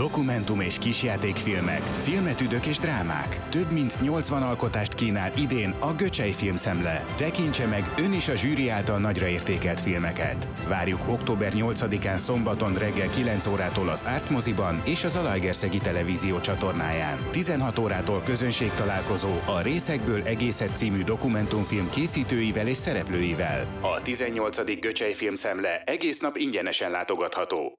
Dokumentum és kisjátékfilmek, filmetüdök és drámák. Több mint 80 alkotást kínál idén a Göcsej Filmszemle. Tekintse meg ön is a zsűri által nagyra értékelt filmeket. Várjuk október 8-án szombaton reggel 9 órától az Árt moziban és az Alajgerszegi Televízió csatornáján. 16 órától közönség találkozó a Részekből egészet című dokumentumfilm készítőivel és szereplőivel. A 18. Göcsej Filmszemle egész nap ingyenesen látogatható.